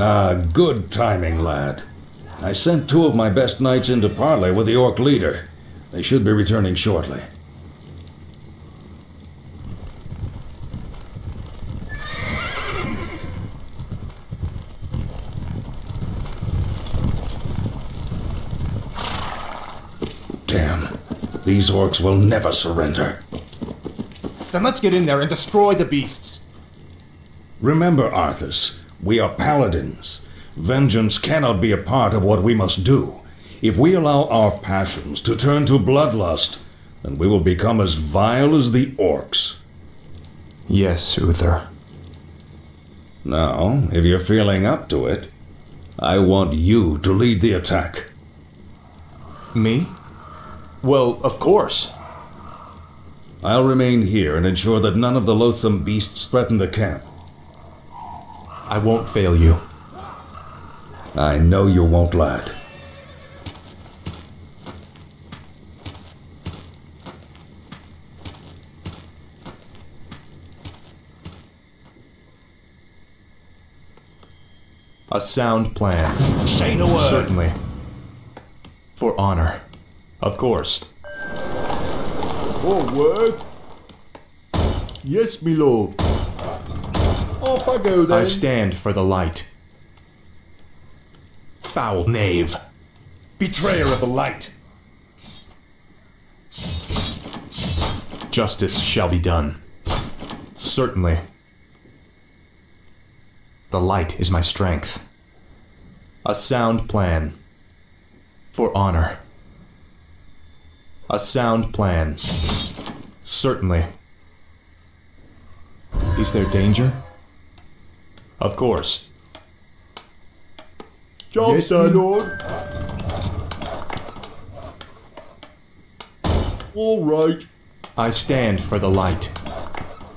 Ah, good timing, lad. I sent two of my best knights into parley with the orc leader. They should be returning shortly. Damn. These orcs will never surrender. Then let's get in there and destroy the beasts. Remember, Arthas, we are paladins. Vengeance cannot be a part of what we must do. If we allow our passions to turn to bloodlust, then we will become as vile as the orcs. Yes, Uther. Now, if you're feeling up to it, I want you to lead the attack. Me? Well, of course. I'll remain here and ensure that none of the loathsome beasts threaten the camp. I won't fail you. I know you won't, lad. A sound plan. Say the word. Certainly. For honor. Of course. Forward. Yes, my lord. Off I go then. I stand for the light. Foul knave. Betrayer of the light. Justice shall be done. Certainly. The light is my strength. A sound plan. For honor. A sound plan. Certainly. Is there danger? Of course. Job Yes, done. my lord. All right. I stand for the light.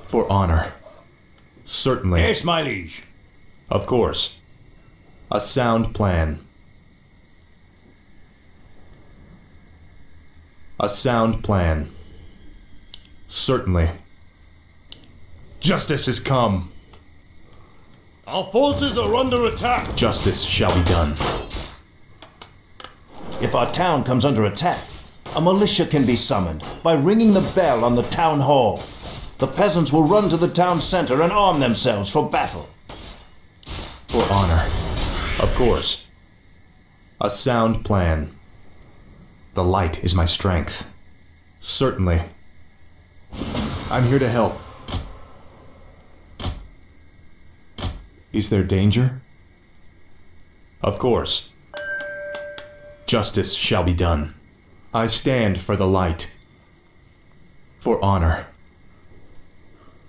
For honor. Certainly. Yes, my liege. Of course. A sound plan. A sound plan. Certainly. Justice has come. Our forces are under attack. Justice shall be done. If our town comes under attack, a militia can be summoned by ringing the bell on the town hall. The peasants will run to the town center and arm themselves for battle. For honor. Of course. A sound plan. The light is my strength. Certainly. I'm here to help. Is there danger? Of course. Justice shall be done. I stand for the light. For honor.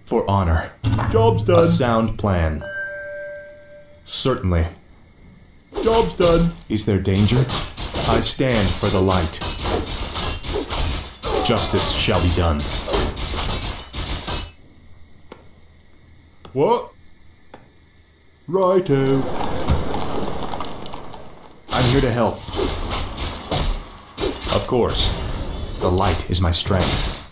For honor. Job's done. A sound plan. Certainly. Job's done. Is there danger? I stand for the light. Justice shall be done. What? Righto. I'm here to help. Of course. The light is my strength.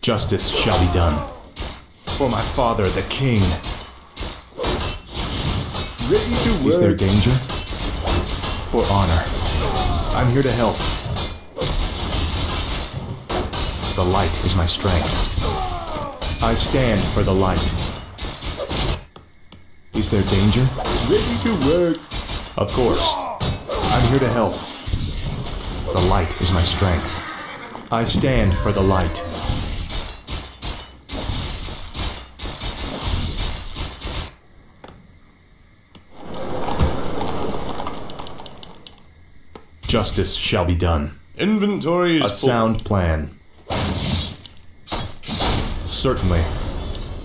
Justice shall be done. For my father, the king. Ready to work. Is there danger? For honor. I'm here to help. The light is my strength. I stand for the light. Is there danger? Ready to work. Of course. I'm here to help. The light is my strength. I stand for the light. Justice shall be done. Inventory is A sound plan. Certainly.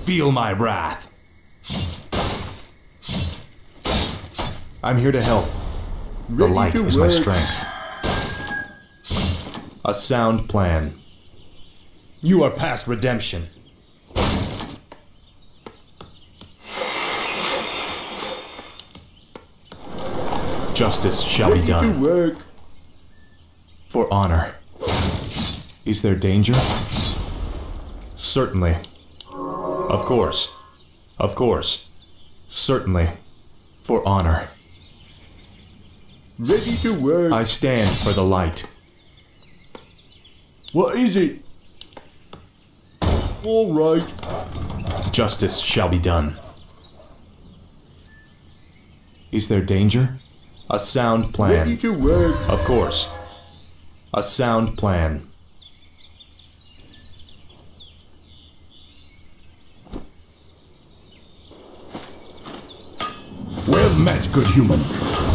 Feel my wrath. I'm here to help. The Ready light is my strength. A sound plan. You are past redemption. Justice shall be Ready to done. work. For honor. Is there danger? Certainly. Of course. Of course. Certainly. For honor. Ready to work. I stand for the light. What is it? All right. Justice shall be done. Is there danger? A sound plan. Ready to work. Of course. A sound plan. Well met, good human.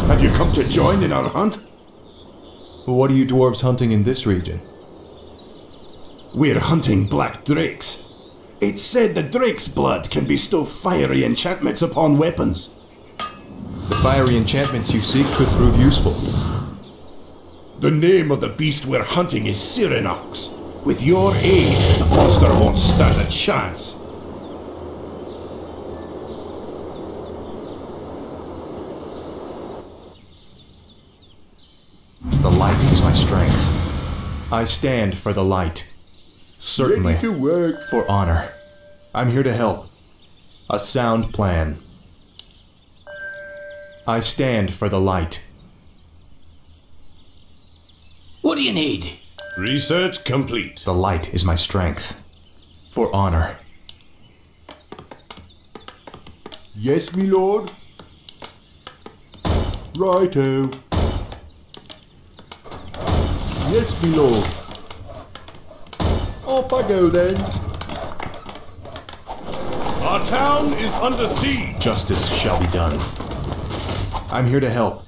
Have you come to join in our hunt? What are you dwarves hunting in this region? We're hunting black drakes. It's said the drake's blood can bestow fiery enchantments upon weapons. The fiery enchantments you seek could prove useful. The name of the beast we're hunting is Searinox. With your aid, the monster won't stand a chance. The light is my strength. I stand for the light. Certainly. Ready to work. For honor. I'm here to help. A sound plan. I stand for the light. What do you need? Research complete. The light is my strength. For honor. Yes, me lord. Righto. Yes, my lord. Off I go then. Our town is under siege. Justice shall be done. I'm here to help.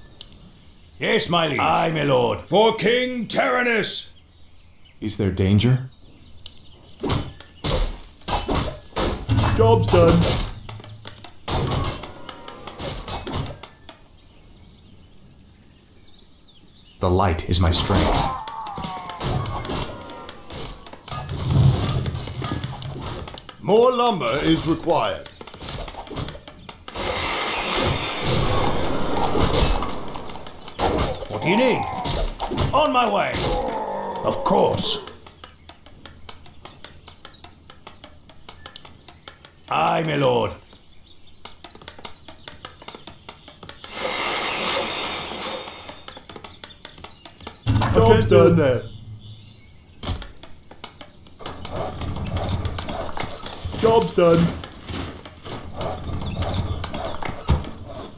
Yes, my liege. Aye, my lord. For King Terenas! Is there danger? Job's done. The light is my strength. More lumber is required. What do you need? On my way. Of course. Aye, my lord. Job's done there. Job's done.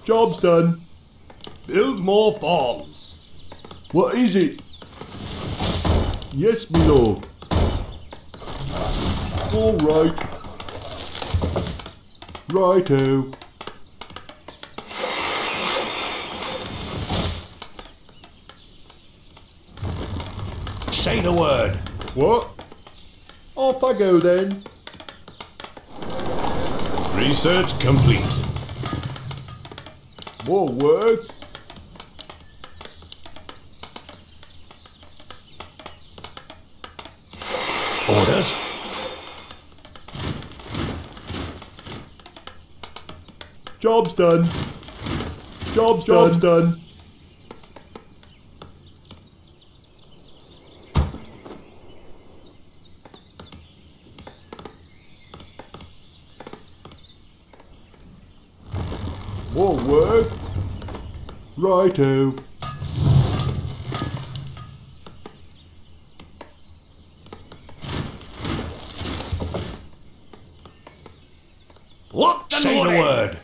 Job's done. Build more farms. What is it? Yes, me lord. All right. Righto. Say the word. What? Off I go then. Research complete. More work. Orders. Job's done. Job's, Job's done. More work. Righto. Locked and Say the loaded. word.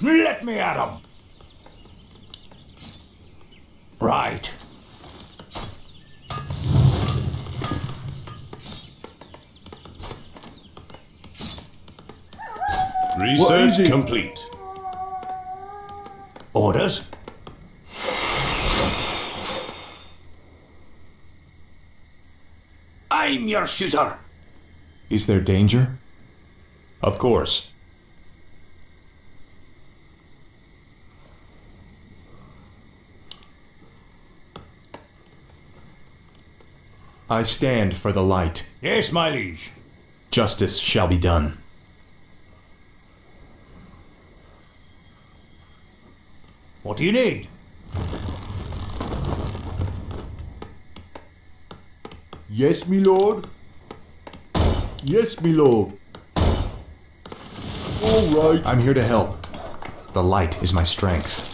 Let me at 'em. Right. Research complete. Orders? I'm your shooter. Is there danger? Of course. I stand for the light. Yes, my liege. Justice shall be done. What do you need? Yes, me lord. Yes, me lord. All right. I'm here to help. The light is my strength.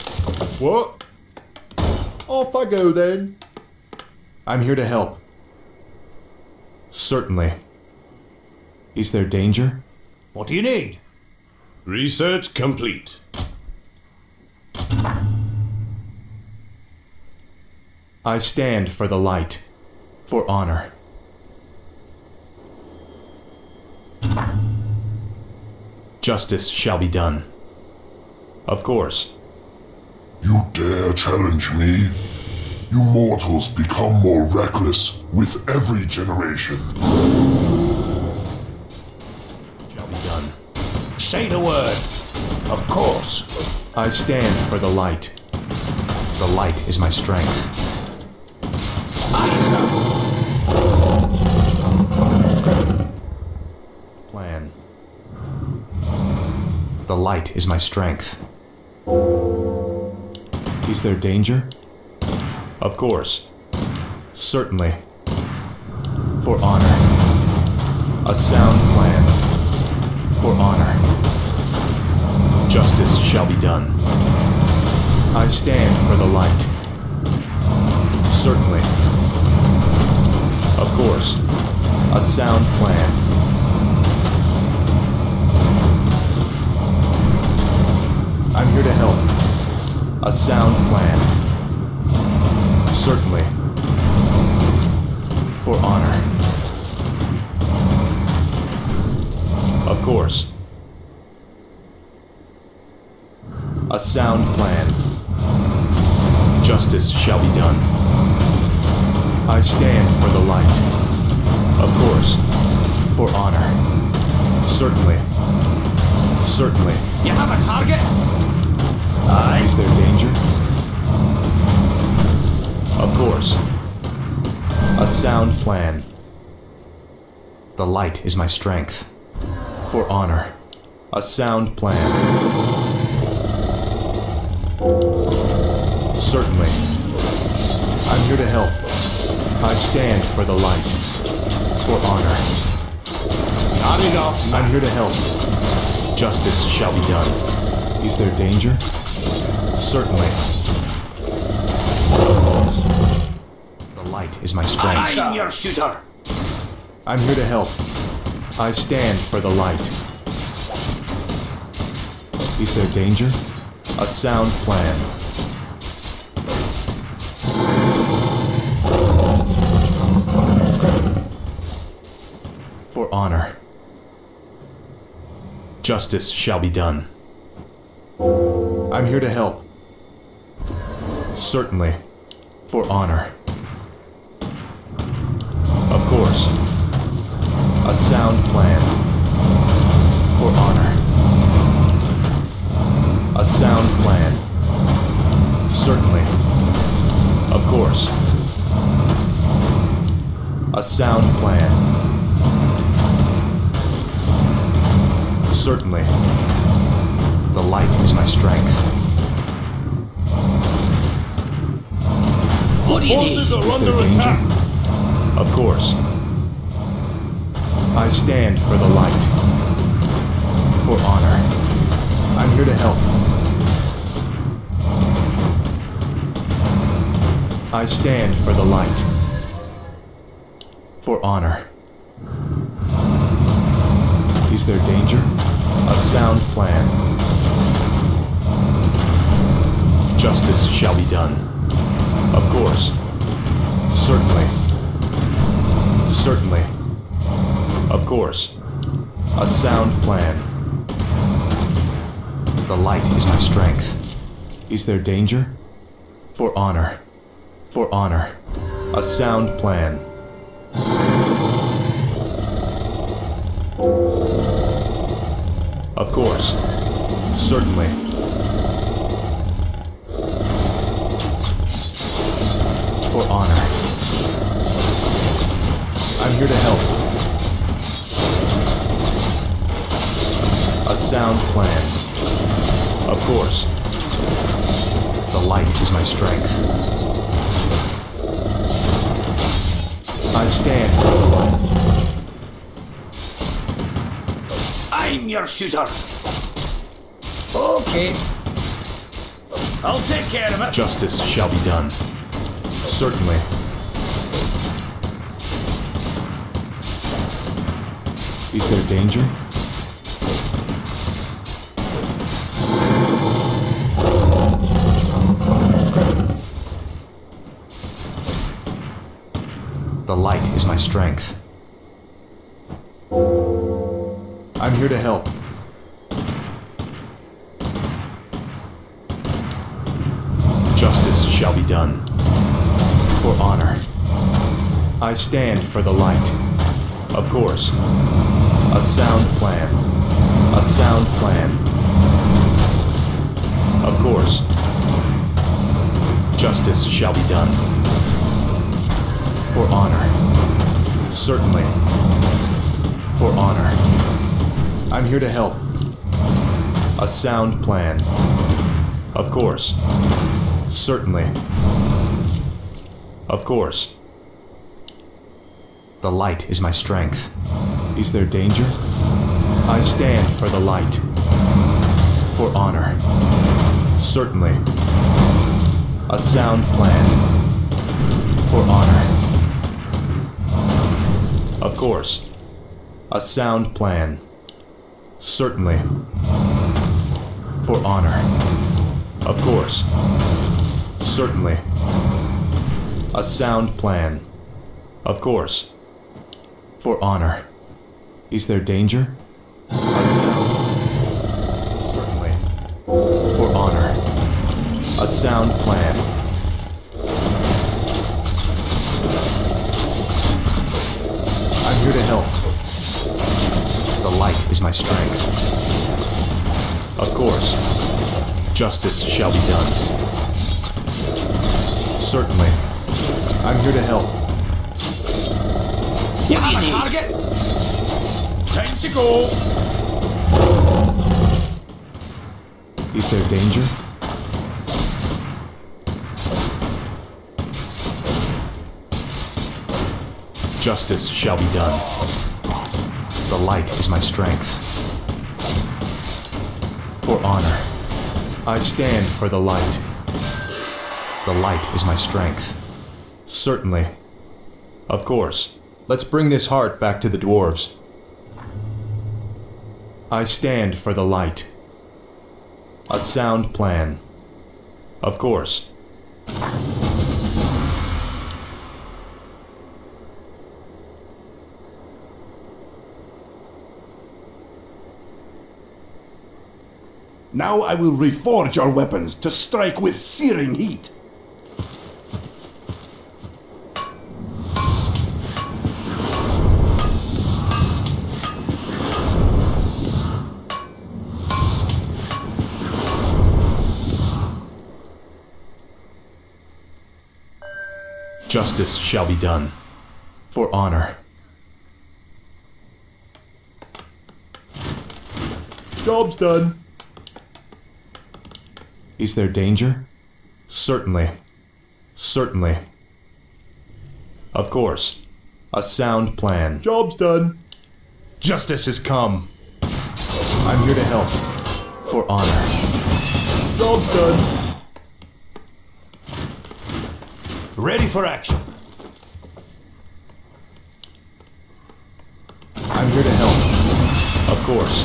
What? Off I go then. I'm here to help. Certainly. Is there danger? What do you need? Research complete. I stand for the light, for honor. Justice shall be done. Of course. You dare challenge me? You mortals become more reckless with every generation. Shall be done. Say the word. Of course. I stand for the light. The light is my strength. Plan. The light is my strength. Is there danger? Of course. Certainly. For honor. A sound plan. For honor. Justice shall be done. I stand for the light. Certainly. Of course. A sound plan. I'm here to help. A sound plan. Certainly. For honor. Of course. A sound plan. Justice shall be done. I stand for the light. Of course. For honor. Certainly. Certainly. You have a target? Is there danger? Of course. A sound plan. The light is my strength. For honor. A sound plan. Certainly. I'm here to help. I stand for the light. For honor. Not enough. I'm here to help. Justice shall be done. Is there danger? Certainly. The light is my strength. I'm your shooter. I'm here to help. I stand for the light. Is there danger? A sound plan. For honor. Justice shall be done. I'm here to help. Certainly. For honor. Of course. A sound plan. For honor. A sound plan. Certainly. Of course. A sound plan. Certainly. The light is my strength. What do you Forces need? are Is under danger? attack. Of course. I stand for the light. For honor. I'm here to help. I stand for the light. For honor. Is there danger? A sound plan. Justice shall be done. Of course. Certainly. Certainly. Of course. A sound plan. The light is my strength. Is there danger? For honor. For honor. A sound plan. Of course. Certainly. For honor. I'm here to help. A sound plan. Of course. The light is my strength. I stand for the light. I'm your shooter. Okay. I'll take care of it. Justice shall be done. Certainly. Is there danger? The light is my strength. I'm here to help. I stand for the light. Of course. A sound plan. A sound plan. Of course. Justice shall be done. For honor. Certainly. For honor. I'm here to help. A sound plan. Of course. Certainly. Of course. The light is my strength. Is there danger? I stand for the light. For honor. Certainly. A sound plan. For honor. Of course. A sound plan. Certainly. For honor. Of course. Certainly. A sound plan. Of course. For honor. Is there danger? Certainly. For honor. A sound plan. I'm here to help. The light is my strength. Of course. Justice shall be done. Certainly. I'm here to help. You have a target? Time to go. Is there danger? Justice shall be done. The light is my strength. For honor. I stand for the light. The light is my strength. Certainly. Of course. Let's bring this heart back to the dwarves. I stand for the light. A sound plan. Of course. Now I will reforge your weapons to strike with searing heat. Justice shall be done. For honor. Job's done. Is there danger? Certainly. Certainly. Of course. A sound plan. Job's done. Justice has come. I'm here to help. For honor. Job's done. Ready for action. I'm here to help. Of course.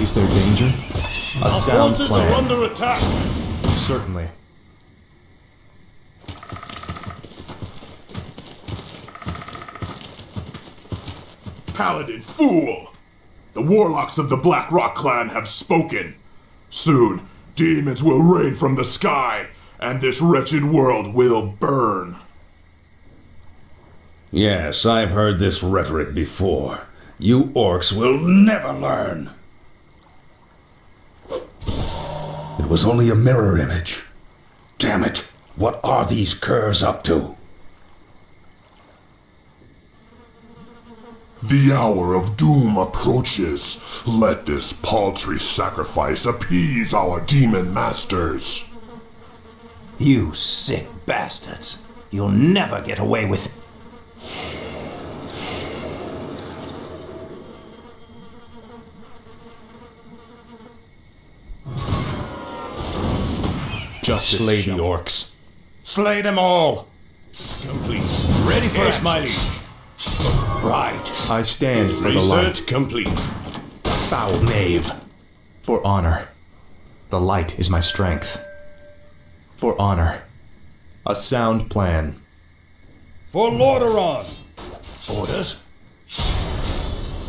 Is there danger? A Our sound forces plan. are under attack. Certainly. Paladin fool! The warlocks of the Blackrock clan have spoken. Soon, demons will rain from the sky, and this wretched world will burn. Yes, I've heard this rhetoric before. You orcs will never learn. It was only a mirror image. Damn it! What are these curs up to? The hour of doom approaches. Let this paltry sacrifice appease our demon masters. You sick bastards. You'll never get away with. Justice slay the orcs. Slay them all. Complete. Ready for Yes, action. my liege. Right. I stand for the light. Research complete. Foul knave. For honor. The light is my strength. For honor. A sound plan. For Lordaeron. Orders.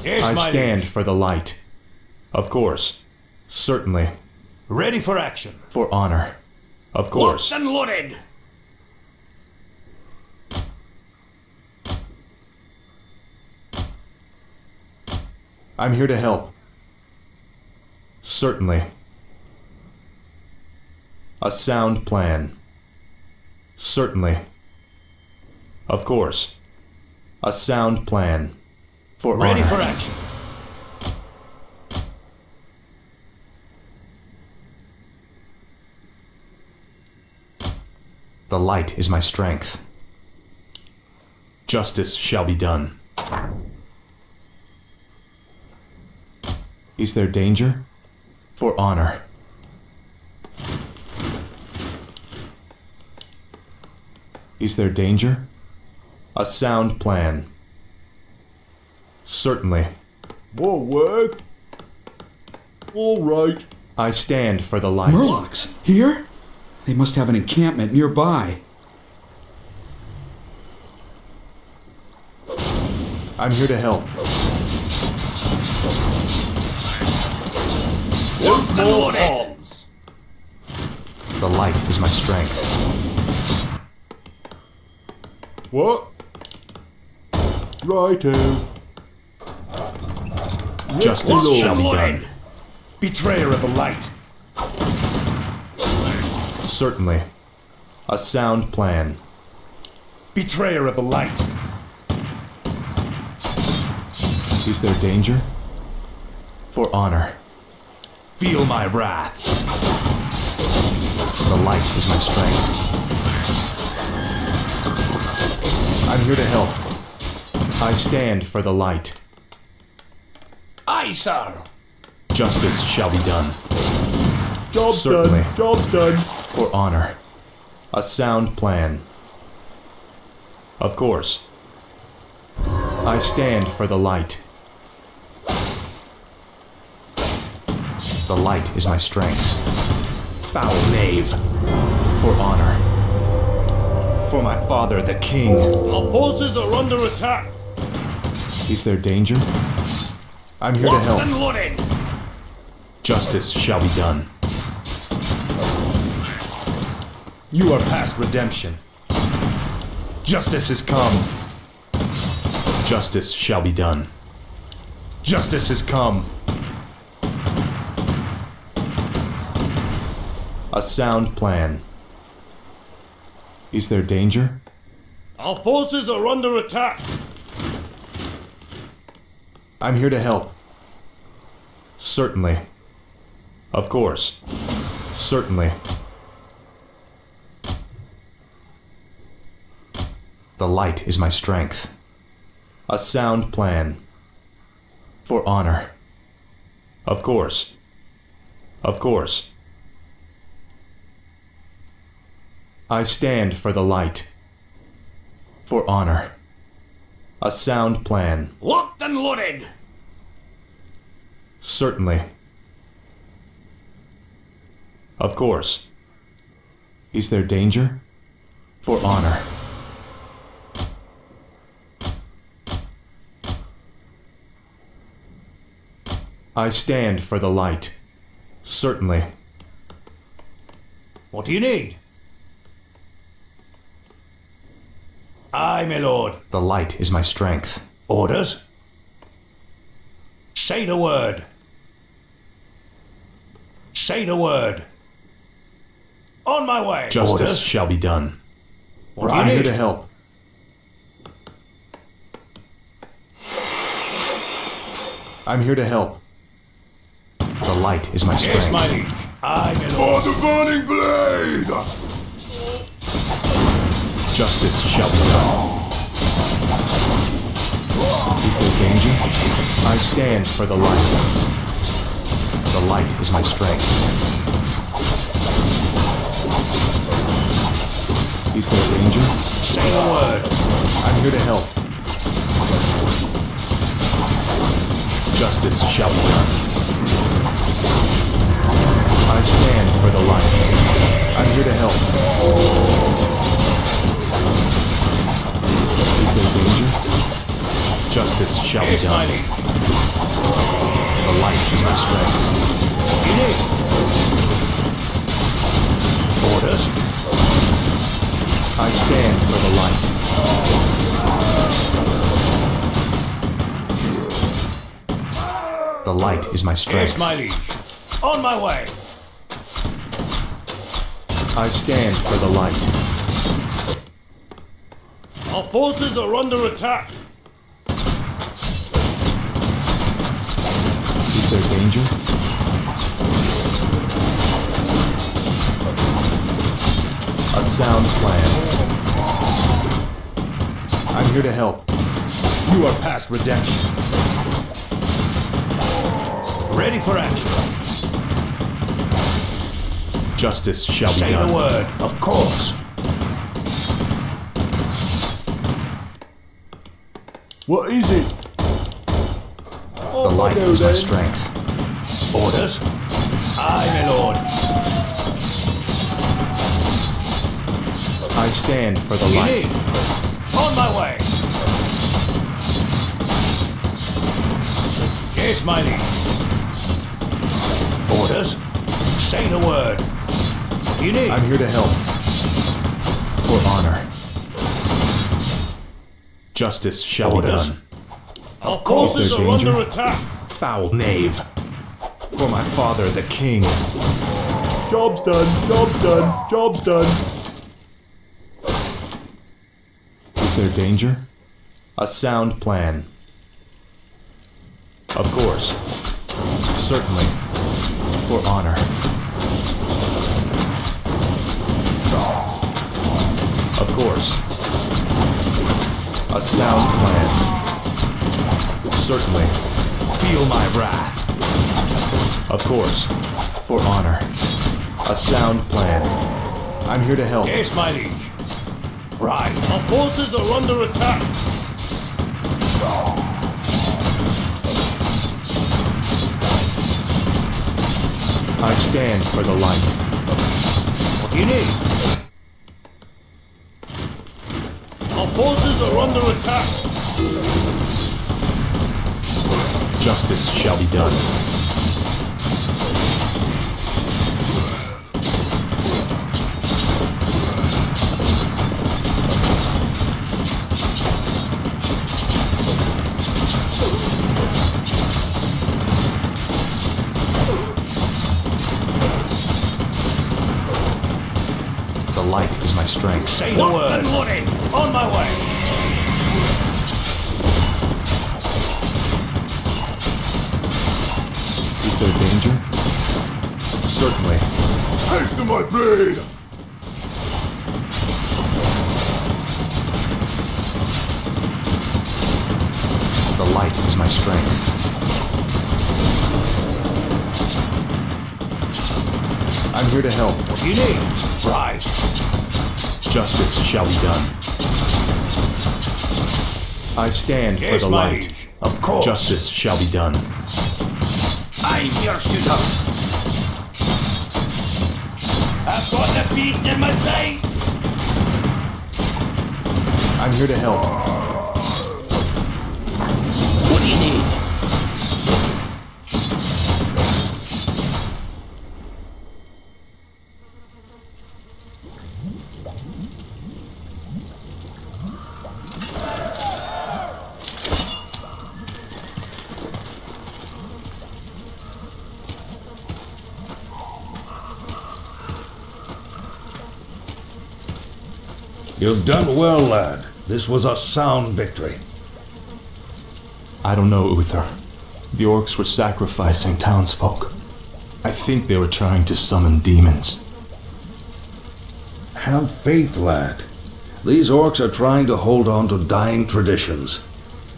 Yes, I stand liege. for the light. Of course. Certainly. Ready for action. For honor. Of course. Locked and loaded. I'm here to help. Certainly. A sound plan. Certainly. Of course. A sound plan. For Ready honor. for action. The light is my strength. Justice shall be done. Is there danger? For honor. Is there danger? A sound plan. Certainly. More work. All right. I stand for the light. Murlocs? Here? They must have an encampment nearby. I'm here to help. Locked and loaded. The light is my strength. What? Righto. Um, Justice Locked shall be done. Betrayer of the light. Certainly. A sound plan. Betrayer of the light. Is there danger? For honor. Feel my wrath. The light is my strength. I'm here to help. I stand for the light. Aye, sir. Justice shall be done. Job's Certainly. done. Job's done. For honor. A sound plan. Of course. I stand for the light. The light is my strength. Foul knave. For honor. For my father, the king. Our forces are under attack. Is there danger? I'm here to help. and loaded. Justice shall be done. You are past redemption. Justice has come. Justice shall be done. Justice has come. A sound plan. Is there danger? Our forces are under attack. I'm here to help. Certainly. Of course. Certainly. The light is my strength. A sound plan. For honor. Of course. Of course. I stand for the light. For honor. A sound plan. Locked and loaded. Certainly. Of course. Is there danger? For honor. I stand for the light. Certainly. What do you need? Aye, my lord. The light is my strength. Orders? Say the word. Say the word. On my way. Justice Orders? shall be done. What do I'm here to help. I'm here to help. The light is my strength. Yes, my liege. Aye, my lord. For the burning blade! Justice shall be done. Is there danger? I stand for the light. The light is my strength. Is there danger? Say the word. I'm here to help. Justice shall be done. I stand for the light. I'm here to help. Is there danger? Justice shall be done. The light is my strength. Orders. I stand for the light. The light is my strength. Yes, my liege. On my way. I stand for the light. Our forces are under attack. Sound plan. I'm here to help. You are past redemption. Ready for action. Justice shall be done. Say done. the word. Of course. What is it? The oh, light is my strength. Orders. Aye, my lord. I stand for the light. On my way. Yes, my liege. Orders. Say the word. You need. I'm here to help. For honor. Justice shall Orders. be done. Our course are danger. under attack. Foul knave. For my father, the king. Job's done, job's done, job's done. Is there danger? A sound plan. Of course. Certainly. For honor. Of course. A sound plan. Certainly. Feel my wrath. Of course. For honor. A sound plan. I'm here to help. Yes, my liege. Right. Our forces are under attack. I stand for the light. What do you need? Our forces are under attack. Justice shall be done. My strength. Say the word. morning. On my way. Is there danger? Certainly. Haste to my blade! The light is my strength. I'm here to help. What do you need? Right. Justice shall be done. I stand for the light. liege. Of course. Justice shall be done. I'm your shooter. I've got the beast in my sights. I'm here to help. You've done well, lad. This was a sound victory. I don't know, Uther. The orcs were sacrificing townsfolk. I think they were trying to summon demons. Have faith, lad. These orcs are trying to hold on to dying traditions.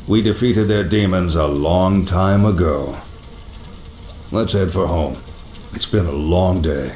We defeated their demons a long time ago. Let's head for home. It's been a long day.